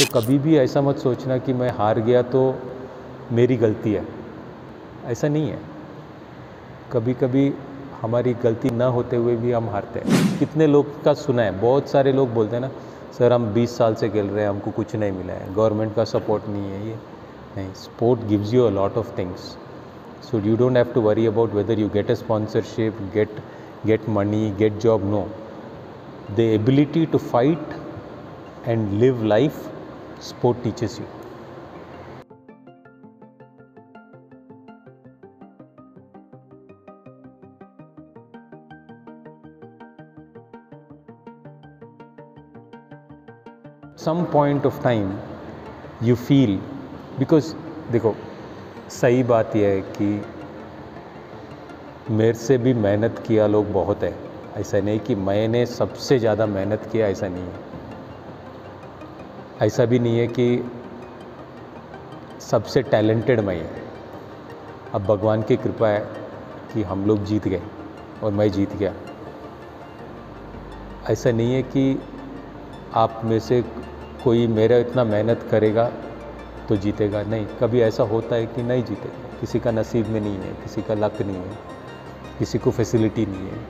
तो कभी भी ऐसा मत सोचना कि मैं हार गया तो मेरी गलती है। ऐसा नहीं है। कभी कभी हमारी गलती ना होते हुए भी हम हारते हैं। कितने लोग का सुना है, बहुत सारे लोग बोलते हैं ना, सर, हम 20 साल से खेल रहे हैं, हमको कुछ नहीं मिला है, गवर्नमेंट का सपोर्ट नहीं है ये। नहीं, sport gives you a lot of things. so you don't have to worry about whether you get a sponsorship get get money get job no the ability to fight and live life sport teaches you. Some point of time, you feel, because देखो, सही बात यह है कि मेरे से भी मेहनत किया लोग बहुत है। ऐसा नहीं कि मैंने सबसे ज़्यादा मेहनत किया, ऐसा नहीं है। ऐसा भी नहीं है कि सबसे टैलेंटेड मैं है अब भगवान की कृपा है कि हम लोग जीत गए और मैं जीत गया। ऐसा नहीं है कि आप में से कोई मेरा इतना मेहनत करेगा तो जीतेगा। नहीं, कभी ऐसा होता है कि नहीं जीतेगा किसी का नसीब में नहीं है, किसी का लक नहीं है, किसी को फैसिलिटी नहीं है।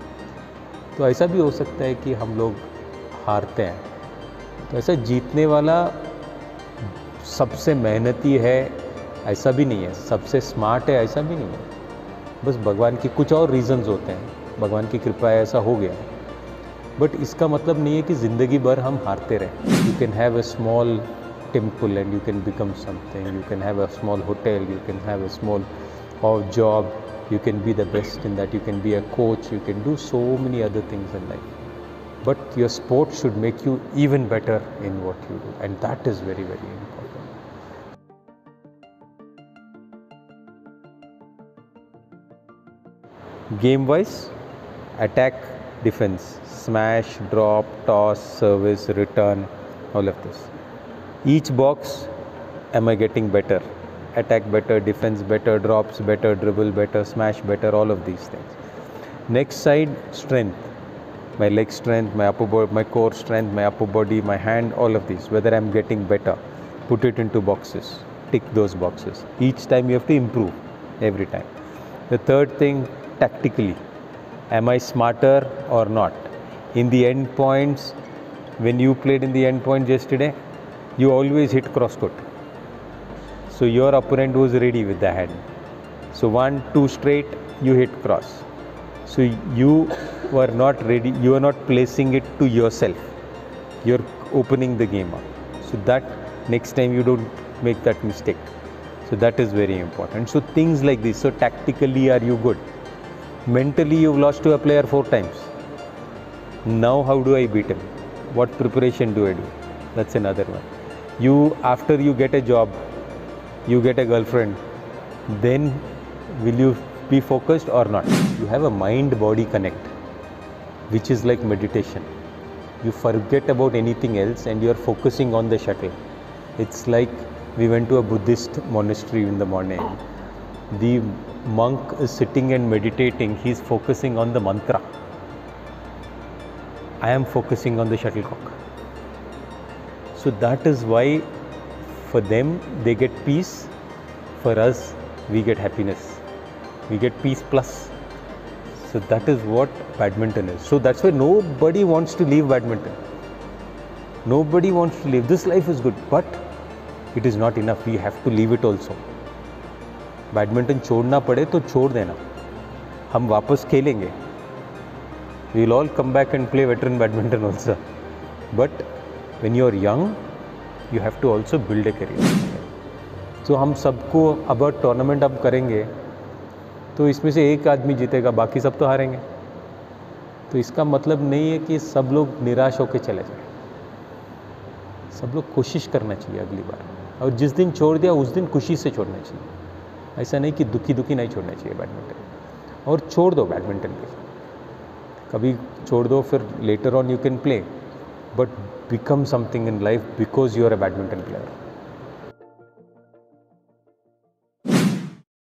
तो ऐसा भी हो सकता है कि हम लोग हारते हैं। तो ऐसा जीतने वाला सबसे मेहनती है, ऐसा भी नहीं है। सबसे स्मार्ट है, ऐसा भी नहीं है। बस भगवान की कुछ और रीजंस होते हैं। भगवान की कृपा ऐसा हो गया। बट इसका मतलब नहीं है कि ज़िंदगी भर हम हारते रहें। You can have a small temple and you can become something you can have a small hotel you can have a small of job you can be the best in that you can be a coach you can do so many other things in life but your sport should make you even better in what you do. And that is very very important. Game wise attack defense smash drop toss service return all of this. Each box am I getting better? Attack better defense better drops better dribble better smash better all of these things. Next side strength my leg strength my upper body my core strength my upper body my hand all of these whether I'm getting better put it into boxes tick those boxes each time you have to improve every time the third thing tactically am I smarter or not in the end points when you played in the end point yesterday you always hit cross court. So your opponent was ready with the hand. So one, two straight, you hit cross. So you were not ready, you are not placing it to yourself. You're opening the game up. So that next time you don't make that mistake. So that is very important. So things like this. So tactically, are you good? Mentally, you've lost to a player four times. Now, how do I beat him? What preparation do I do? That's another one you after you get a job you get a girlfriend then will you be focused or not you have a mind body connect which is like meditation. You forget about anything else and you are focusing on the shuttle. It's like we went to a buddhist monastery in the morning. The monk is sitting and meditating. He's focusing on the mantra. I am focusing on the shuttlecock. So that is why for them they get peace, for us we get happiness. We get peace plus. So that is what badminton is. So that's why nobody wants to leave badminton. Nobody wants to leave. This life is good, but it is not enough. We have to leave it also. Badminton छोड़ना पड़े तो छोड़ देना हम वापस खेलेंगे will all come back and play veteran badminton also but when you are young you have to also build a career तो हम सबको अब टूर्नामेंट अब करेंगे तो इसमें से एक आदमी जीतेगा, बाकी सब तो हारेंगे। तो इसका मतलब नहीं है कि सब लोग निराश होकर चले जाए। सब लोग कोशिश करना चाहिए अगली बार। और जिस दिन छोड़ दिया, उस दिन खुशी से छोड़ना चाहिए। ऐसा नहीं कि दुखी दुखी नहीं छोड़ना चाहिए बैडमिंटन और छोड़ दो बैडमिंटन भी कभी छोड़ दो, फिर later on you can play but become something in life because you are a badminton player